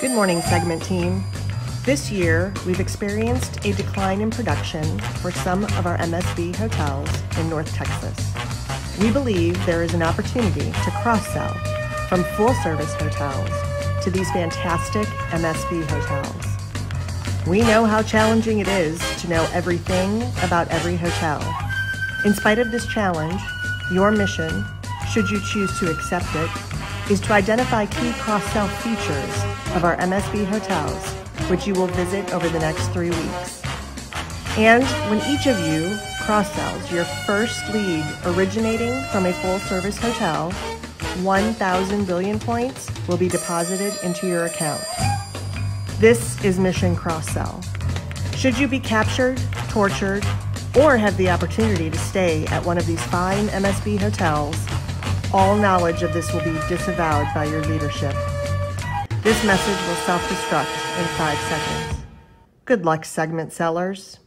Good morning, segment team. This year, we've experienced a decline in production for some of our MSB hotels in North Texas. We believe there is an opportunity to cross sell from full service hotels to these fantastic MSB hotels. We know how challenging it is to know everything about every hotel. In spite of this challenge, your mission, should you choose to accept it, is to identify key cross-sell features of our MSB hotels, which you will visit over the next three weeks. And when each of you cross-sells your first lead originating from a full-service hotel, 1,000 billion points will be deposited into your account. This is Mission Cross Sell. Should you be captured, tortured, or have the opportunity to stay at one of these fine MSB hotels, all knowledge of this will be disavowed by your leadership. This message will self destruct in five seconds. Good luck, segment sellers.